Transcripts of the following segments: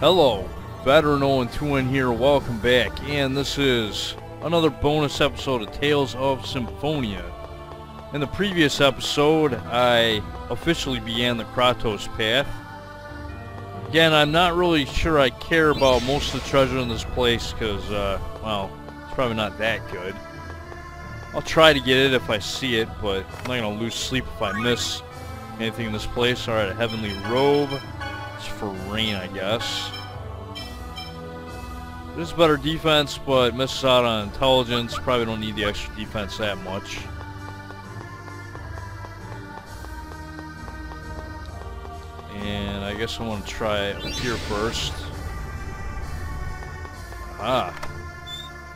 Hello, Veteran 0 in here, welcome back, and this is another bonus episode of Tales of Symphonia. In the previous episode, I officially began the Kratos path. Again, I'm not really sure I care about most of the treasure in this place, because, uh, well, it's probably not that good. I'll try to get it if I see it, but I'm not going to lose sleep if I miss anything in this place. Alright, a Heavenly Robe. It's for Raine, I guess. This is better defense, but misses out on intelligence. Probably don't need the extra defense that much. And I guess I want to try up here first. Ah.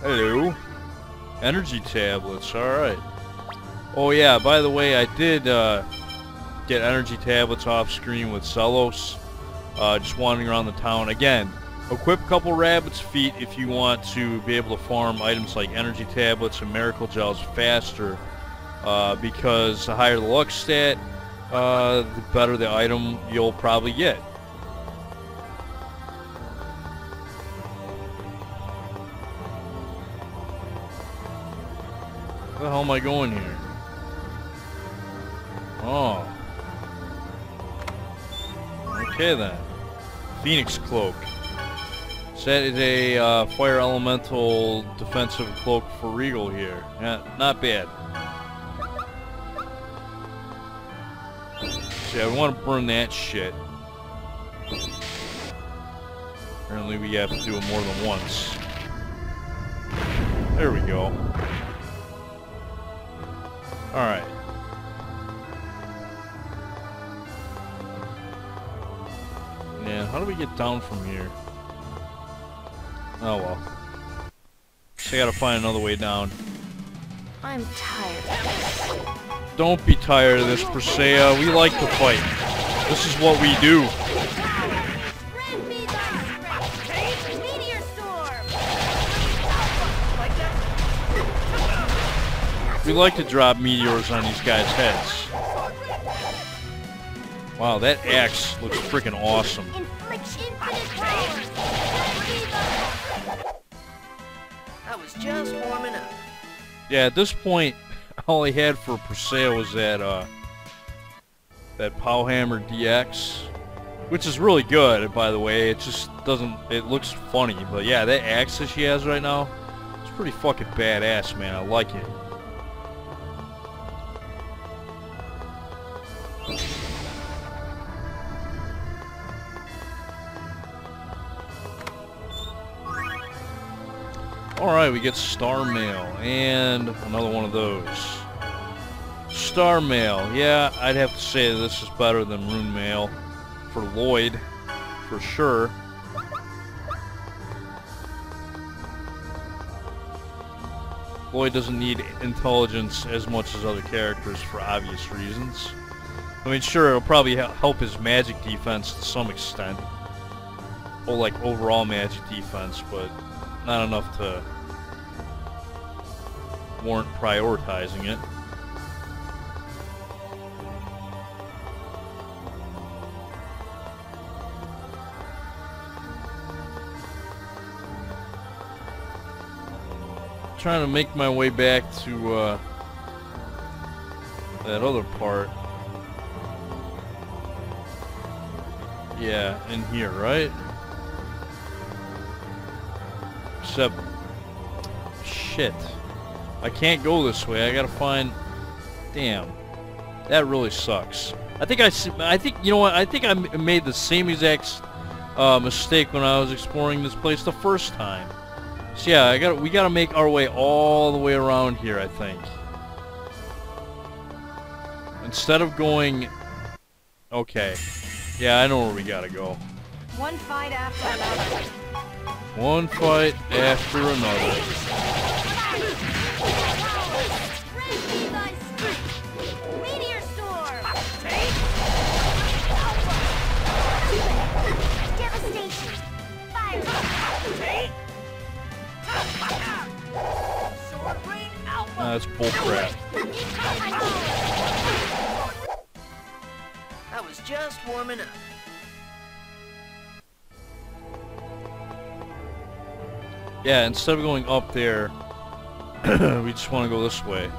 Hello. Energy tablets, alright. Oh yeah, by the way, I did uh, get energy tablets off screen with Zelos. Uh, just wandering around the town. Again, equip a couple rabbit's feet if you want to be able to farm items like energy tablets and miracle gels faster. Uh, because the higher the luck stat, uh, the better the item you'll probably get. Where the hell am I going here? Oh. Okay then. Phoenix Cloak. That is a uh, fire elemental defensive cloak for Regal here. Yeah, not bad. See, I want to burn that shit. Apparently we have to do it more than once. There we go. Alright. How do we get down from here? Oh well. I gotta find another way down. I'm tired. Don't be tired of this, Presea. We like to fight. This is what we do. Red me the meteor storm. We like to drop meteors on these guys' heads. Wow, that axe looks freaking awesome. Just warming up. Yeah, at this point, all I had for Presea was that, uh, that Powhammer DX, which is really good, by the way. It just doesn't, it looks funny. But yeah, that axe that she has right now, it's pretty fucking badass, man. I like it. Alright, we get Star Mail and another one of those. Star Mail, yeah, I'd have to say this is better than Rune Mail for Lloyd, for sure. Lloyd doesn't need intelligence as much as other characters for obvious reasons. I mean, sure, it'll probably help his magic defense to some extent. Or like overall magic defense, but not enough to warrant prioritizing it. Trying to make my way back to uh, that other part. Yeah, in here, right? Except, shit. I can't go this way. I gotta find. Damn, that really sucks. I think I... I think you know what? I think I made the same exact uh, mistake when I was exploring this place the first time. So yeah, I got we gotta make our way all the way around here. I think. Instead of going. Okay. Yeah, I know where we gotta go. One fight after another. One fight after another. Red me thy strength. Meteor storm. Devastation. Fire. Sword Rain Alpha. Ah, that's bullcrap. I was just warming up. Yeah, instead of going up there, we just want to go this way.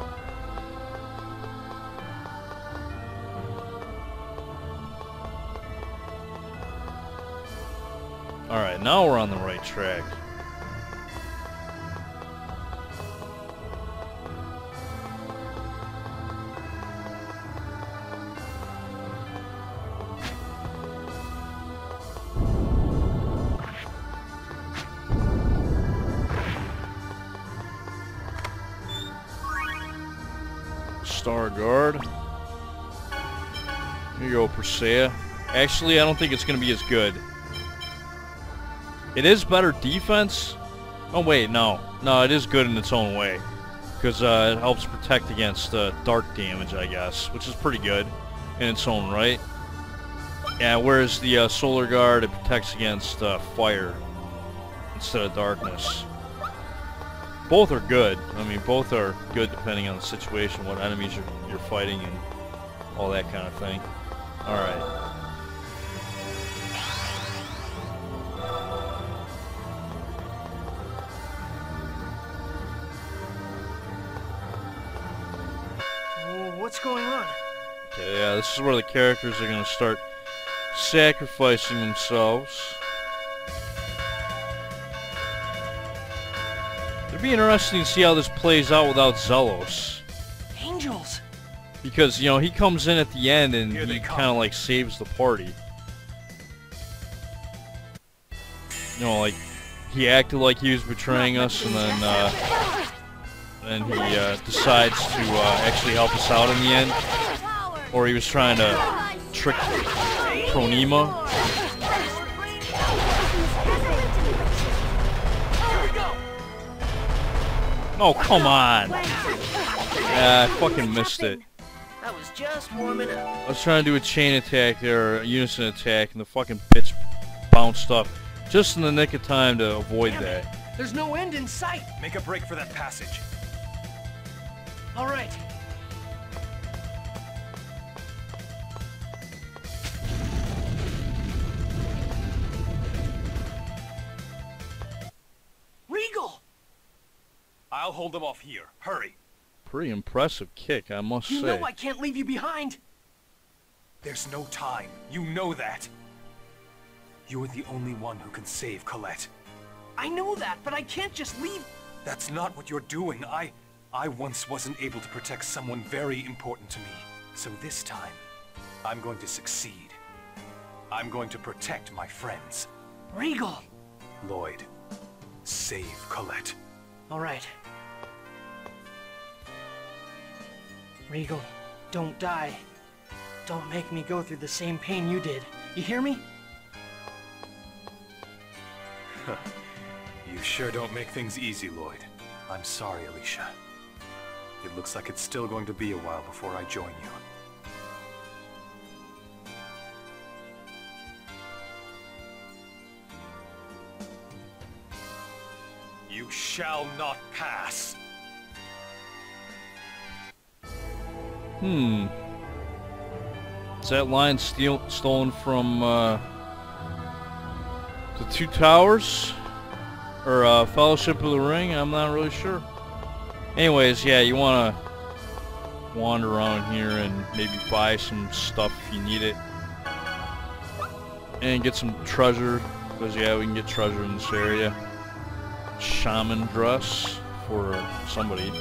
Alright, now we're on the right track. Star Guard. Here you go, Presea. Actually, I don't think it's going to be as good. It is better defense. Oh, wait, no. No, it is good in its own way. Because uh, it helps protect against uh, dark damage, I guess. Which is pretty good in its own right. Yeah, whereas the uh, Solar Guard, it protects against uh, fire instead of darkness. Both are good. I mean, both are good depending on the situation, what enemies you're, you're fighting, and all that kind of thing. Alright. Oh, what's going on? Okay, yeah, this is where the characters are going to start sacrificing themselves. It'd be interesting to see how this plays out without Zelos. Angels! Because, you know, he comes in at the end and Here he kind of like saves the party. You know, like, he acted like he was betraying us and then, uh, and he uh, decides to uh, actually help us out in the end. Or he was trying to trick Pronyma. Oh, come on. Yeah, I fucking missed it. I was just warming up. I was trying to do a chain attack there, a unison attack, and the fucking bitch bounced up. Just in the nick of time to avoid Damn it. that. There's no end in sight. Make a break for that passage. All I'll hold them off here. Hurry. Pretty impressive kick, I must You say. know I can't leave you behind. There's no time. You know that. You're the only one who can save Colette. I know that, but I can't just leave. That's not what you're doing. I... I once wasn't able to protect someone very important to me. So this time, I'm going to succeed. I'm going to protect my friends. Regal! Lloyd, save Colette. All right. Regal, don't die. Don't make me go through the same pain you did. You hear me? You sure don't make things easy, Lloyd. I'm sorry, Alicia. It looks like it's still going to be a while before I join you. You shall not pass. Hmm. Is that line steal stolen from uh, the Two Towers? Or uh, Fellowship of the Ring? I'm not really sure. Anyways, yeah, you want to wander around here and maybe buy some stuff if you need it. And get some treasure, because yeah, we can get treasure in this area. Shaman dress for somebody.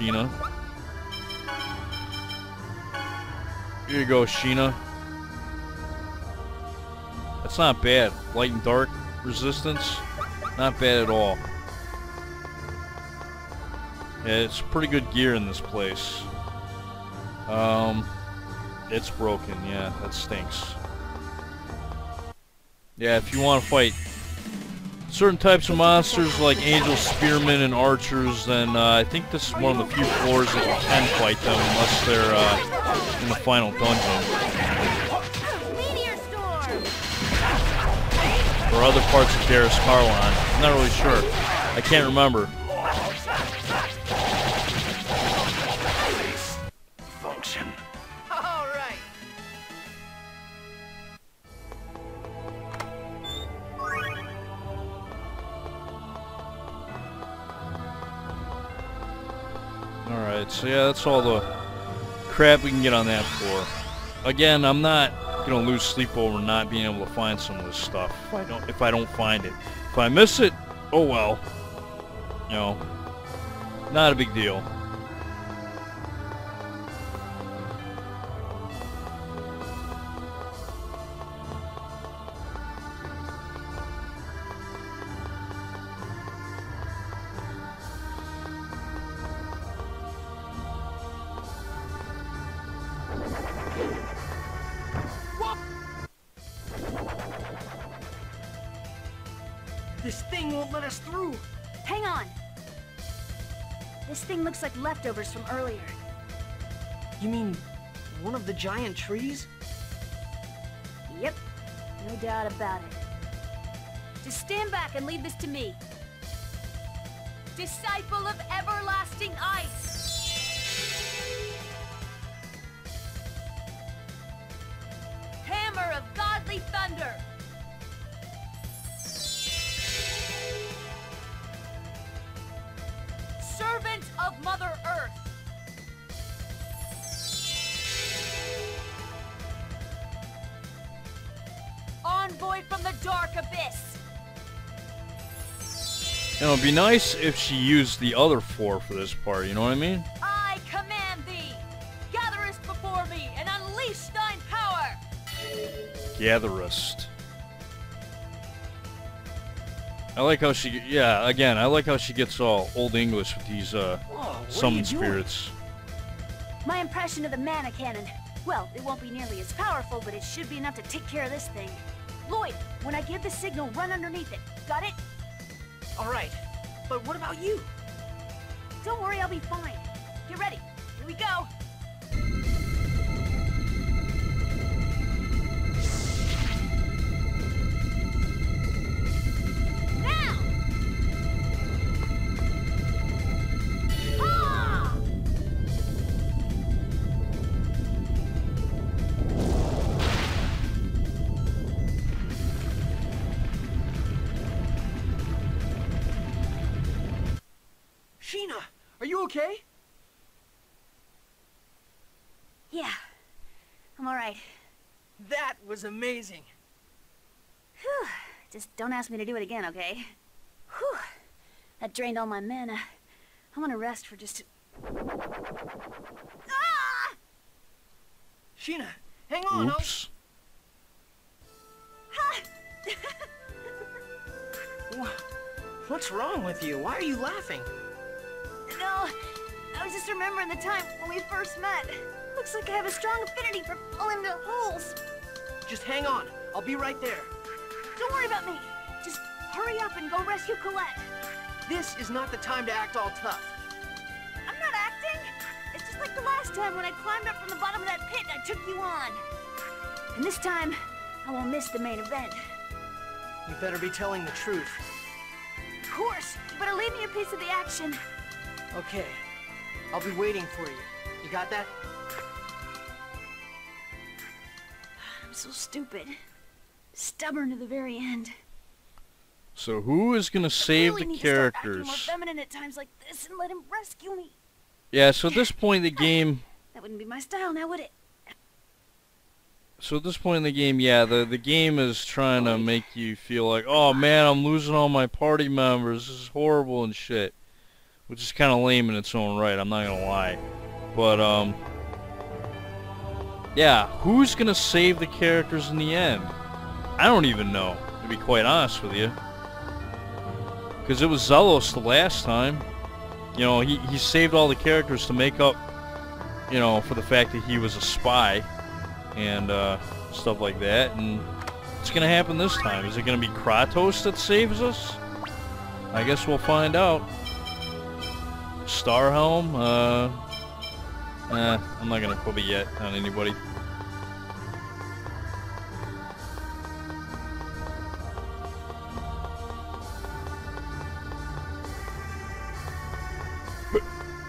Sheena. Here you go, Sheena. That's not bad. Light and dark resistance, not bad at all. Yeah, it's pretty good gear in this place. Um, it's broken. Yeah, that stinks. Yeah, if you want to fight certain types of monsters like angel spearmen and archers, then uh, I think this is one of the few floors that you can fight them unless they're uh, in the final dungeon. Or other parts of Derris-Kharlan. I'm not really sure. I can't remember. So yeah, that's all the crap we can get on that floor. Again, I'm not gonna lose sleep over not being able to find some of this stuff if I don't if I don't find it. If I miss it, oh well. You know, not a big deal. This thing won't let us through. Hang on. This thing looks like leftovers from earlier. You mean one of the giant trees? Yep, no doubt about it. Just stand back and leave this to me. Disciple of everlasting ice! Hammer of godly thunder! It'd be nice if she used the other four for this part, you know what I mean? I command thee! Gatherest before me and unleash thine power! Gatherist. I like how she, yeah, again, I like how she gets all Old English with these, uh, Whoa, what are you summon spirits. My impression of the mana cannon. Well, it won't be nearly as powerful, but it should be enough to take care of this thing. Lloyd, when I give the signal, run underneath it. Got it? All right, but what about you? Don't worry, I'll be fine. Get ready. Here we go. Sheena, are you okay? Yeah, I'm alright. That was amazing. Whew. Just don't ask me to do it again, okay? Whew. That drained all my mana. I want to rest for just... Ah! Sheena, hang on. I'll- Oops. Ha! What's wrong with you? Why are you laughing? No, I was just remembering the time when we first met. Looks like I have a strong affinity for falling into holes. Just hang on. I'll be right there. Don't worry about me. Just hurry up and go rescue Colette. This is not the time to act all tough. I'm not acting. It's just like the last time when I climbed up from the bottom of that pit and I took you on. And this time, I won't miss the main event. You better be telling the truth. Of course, you better leave me a piece of the action. Okay. I'll be waiting for you. You got that? I'm so stupid. Stubborn to the very end. So who is gonna save really the need to start more characters? feminine at times like this and let him rescue me. Yeah, so at this point in the game, That wouldn't be my style now, would it? so at this point in the game, yeah, the the game is trying to make you feel like, oh man, I'm losing all my party members. This is horrible and shit, which is kind of lame in its own right. I'm not gonna lie, but um, yeah, who's gonna save the characters in the end? I don't even know, to be quite honest with you, because it was Zelos the last time. You know, he he saved all the characters to make up, you know, for the fact that he was a spy and uh, stuff like that. And what's gonna happen this time? Is it gonna be Kratos that saves us? I guess we'll find out. Starhelm? Uh, eh, I'm not gonna put it yet on anybody.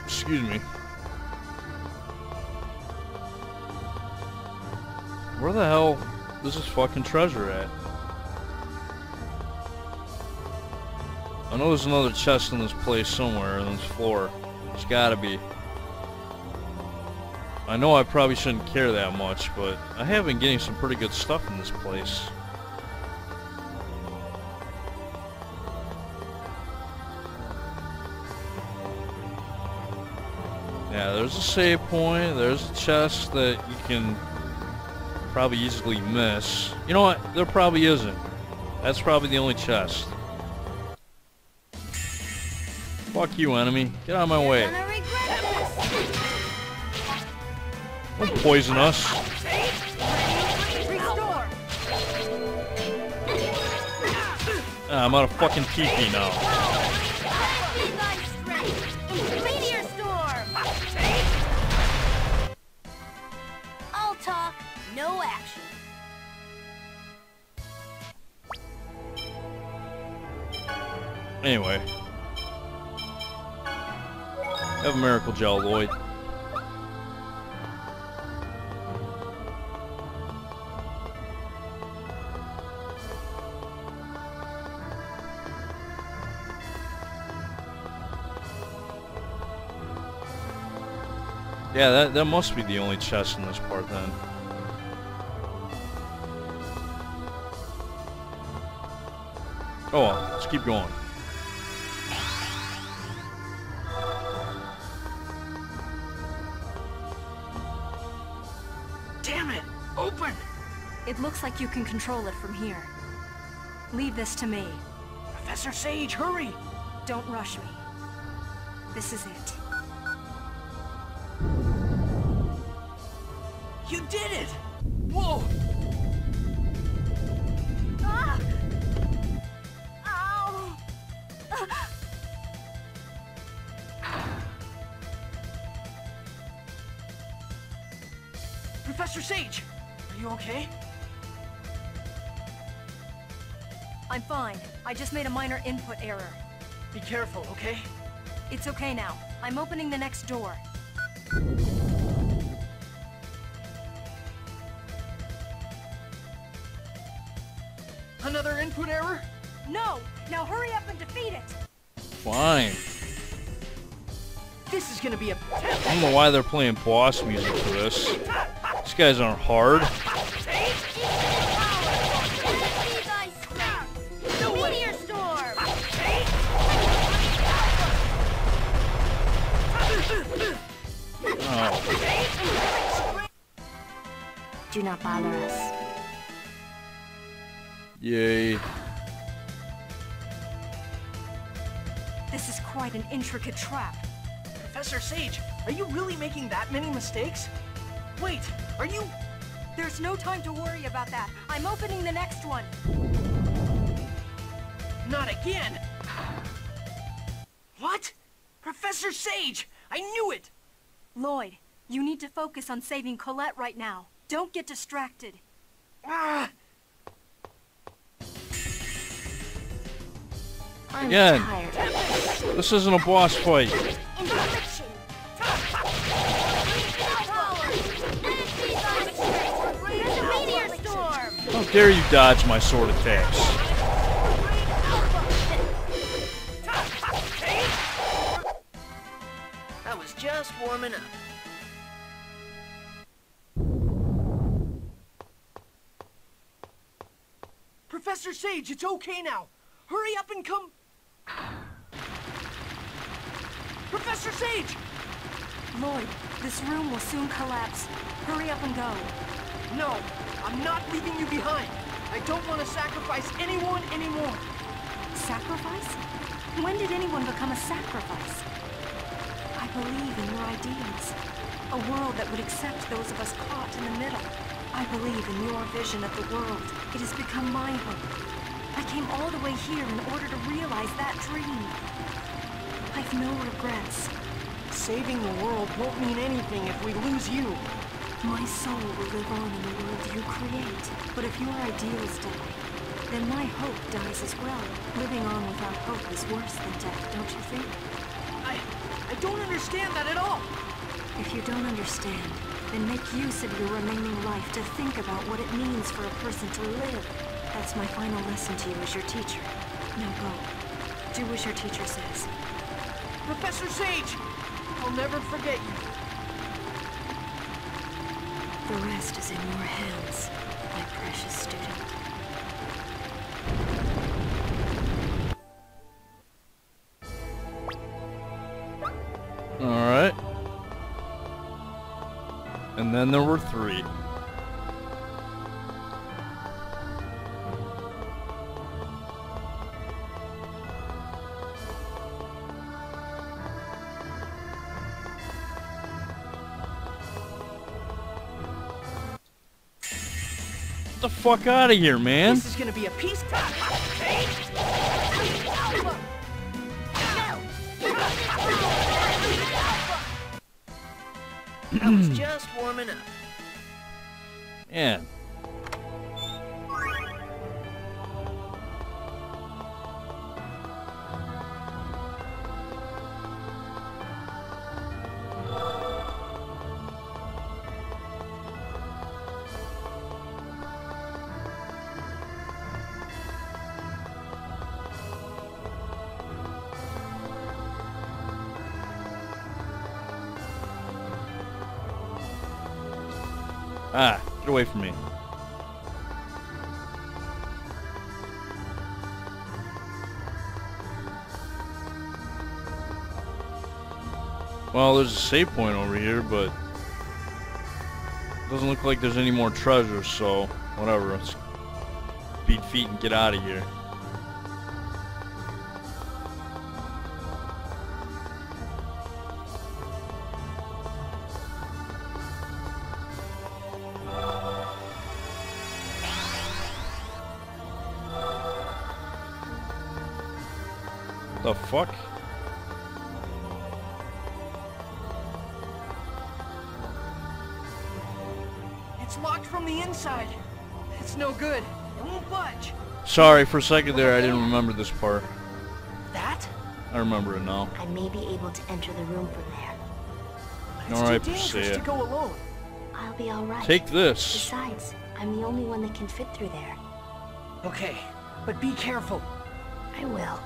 Excuse me. Where the hell is this fucking treasure at? I know there's another chest in this place somewhere on this floor. There's gotta be. I know I probably shouldn't care that much, but I have been getting some pretty good stuff in this place. Yeah, there's a save point, there's a chest that you can probably easily miss. You know what? There probably isn't. That's probably the only chest. Fuck you, enemy. Get out of my way. Don't poison us. Ah, I'm out of fucking TP now. Be thy strength. Meteor storm. All talk, no action. Anyway. Miracle gel, Lloyd. Yeah, that, that must be the only chest in this part then. Oh let's keep going. Looks like you can control it from here. Leave this to me. Professor Sage, hurry! Don't rush me. This is it. You did it! Whoa! Ah! Ow! Ah! Professor Sage! Are you okay? I'm fine. I just made a minor input error. Be careful, okay? It's okay now. I'm opening the next door. Another input error? No! Now hurry up and defeat it! Fine. This is gonna be a... I don't know why they're playing boss music for this. These guys aren't hard. Do not bother us. yay. This is quite an intricate trap. Professor Sage, are you really making that many mistakes? Wait, are you... There's no time to worry about that. I'm opening the next one. Not again! What? Professor Sage! I knew it! Lloyd, you need to focus on saving Colette right now. Don't get distracted. Ah! Again. This isn't a boss fight. Infliction. There's a meteor storm. How dare you dodge my sword attacks? I was just warming up. Professor Sage, it's okay now. Hurry up and come... Professor Sage! Lloyd, this room will soon collapse. Hurry up and go. No, I'm not leaving you behind. I don't want to sacrifice anyone anymore. Sacrifice? When did anyone become a sacrifice? I believe in your ideals. A world that would accept those of us caught in the middle. I believe in your vision of the world. It has become my hope. I came all the way here in order to realize that dream. I've no regrets. Saving the world won't mean anything if we lose you. My soul will live on in the world you create. But if your ideals die, then my hope dies as well. Living on without hope is worse than death, don't you think? I... I don't understand that at all. If you don't understand, then make use of your remaining life to think about what it means for a person to live. That's my final lesson to you as your teacher. Now go. Do as your teacher says. Professor Sage! I'll never forget you. The rest is in your hands, my precious student. And there were three. Get the fuck out of here, man. This is gonna be a piece. I was just warming up. Man. Away from me. Well, there's a save point over here, but doesn't look like there's any more treasure, so whatever. Let's beat feet and get out of here. Fuck? It's locked from the inside. It's no good. It won't budge. Sorry, for a second there I didn't remember this part. That? I remember it now. I may be able to enter the room from there. It's All right, too dangerous Presea. to go alone. I'll be alright. Take this. Besides, I'm the only one that can fit through there. Okay, but be careful. I will.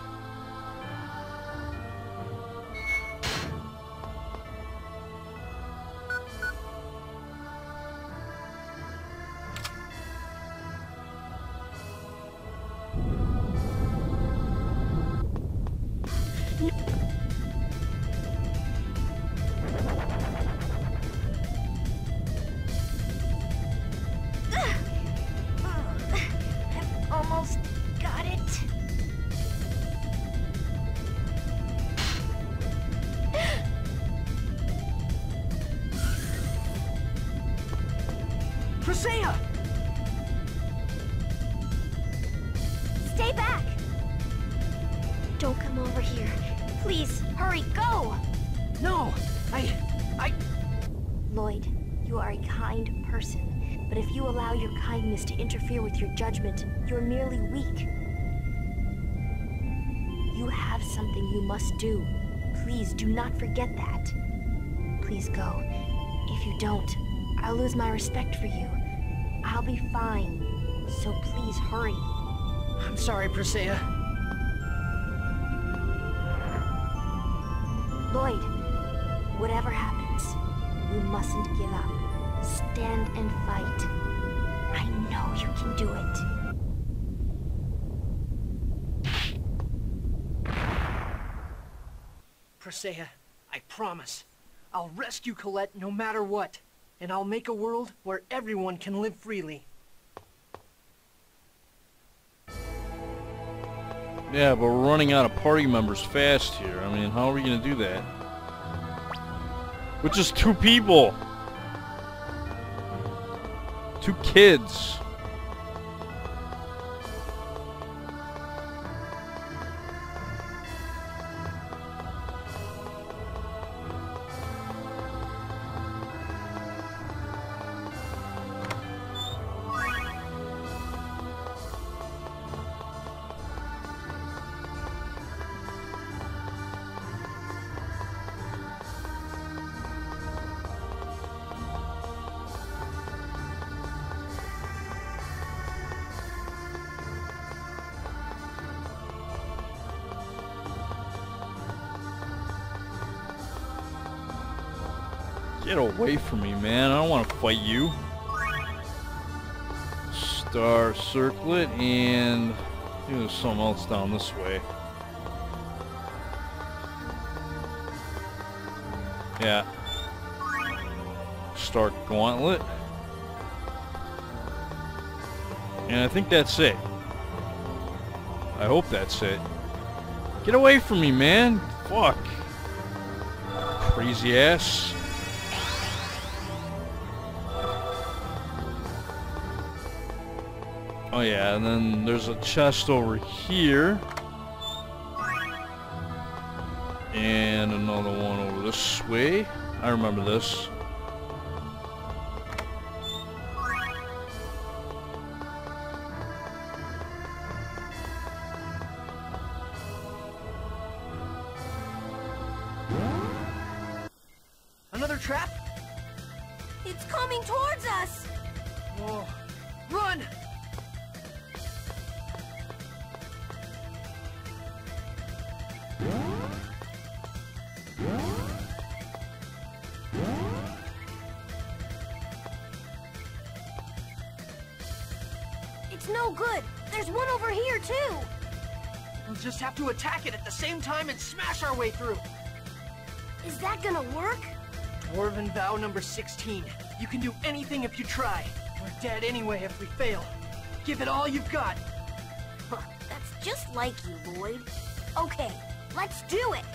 Person, but if you allow your kindness to interfere with your judgment, you're merely weak. You have something you must do. Please do not forget that. Please go. If you don't, I'll lose my respect for you. I'll be fine. So please hurry. I'm sorry, Presea. Lloyd, whatever happens, you mustn't give up. Stand and fight. I know you can do it. Presea, I promise. I'll rescue Colette no matter what. And I'll make a world where everyone can live freely. Yeah, but we're running out of party members fast here. I mean, how are we gonna do that? With just two people! Two kids! And there's something else down this way. Yeah. Stark gauntlet. And I think that's it. I hope that's it. Get away from me, man. Fuck. Crazy ass. Oh yeah, and then there's a chest over here. And another one over this way. I remember this. Another trap? It's coming towards us! Whoa. Run! Too. We'll just have to attack it at the same time and smash our way through. Is that gonna work? Dwarven vow number 16. You can do anything if you try. We're dead anyway if we fail. Give it all you've got. Huh, that's just like you, Lloyd. Okay, let's do it.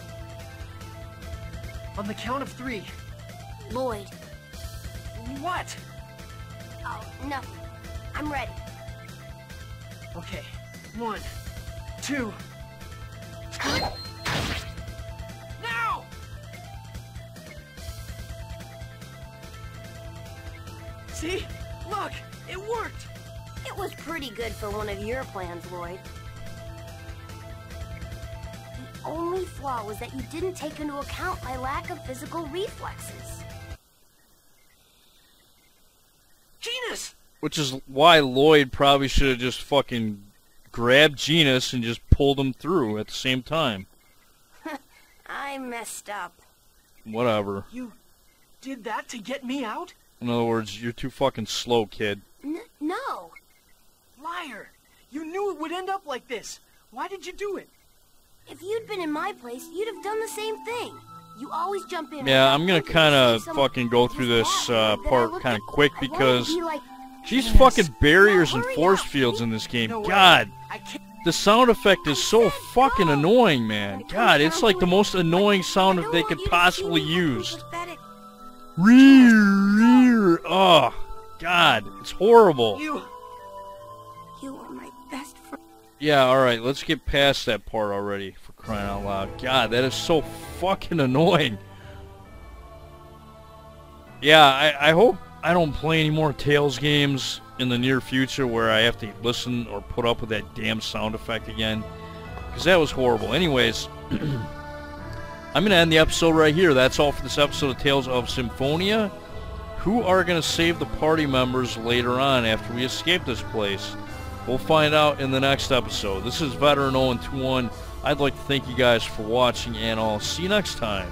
On the count of three. Lloyd. What? Oh, nothing. I'm ready. Okay. One, two. Now! See? Look! It worked! It was pretty good for one of your plans, Lloyd. The only flaw was that you didn't take into account my lack of physical reflexes. Genis! Which is why Lloyd probably should have just fucking grabbed Genis and just pulled him through at the same time. I messed up. Whatever. You did that to get me out? In other words, you're too fucking slow, kid. N no. Liar! You knew it would end up like this. Why did you do it? If you'd been in my place, you'd have done the same thing. You always jump in. Yeah, I'm gonna kind of fucking go through this uh, part kind of quick I wanted to because be like, these Yes. fucking barriers and force fields in this game. God, the sound effect is so fucking annoying, man. God, it's like the most annoying sound they could possibly see me looking use. Rear, rear. Oh, God, it's horrible. You. You are my best friend. Yeah, alright, let's get past that part already, for crying out loud. God, that is so fucking annoying. Yeah, I, I hope I don't play any more Tales games in the near future where I have to listen or put up with that damn sound effect again. Because that was horrible. Anyways, I'm going to end the episode right here. That's all for this episode of Tales of Symphonia. Who are going to save the party members later on after we escape this place? We'll find out in the next episode. This is Veteran 021. I'd like to thank you guys for watching, and I'll see you next time.